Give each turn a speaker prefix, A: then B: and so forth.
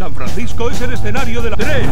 A: San Francisco es el escenario de la 3,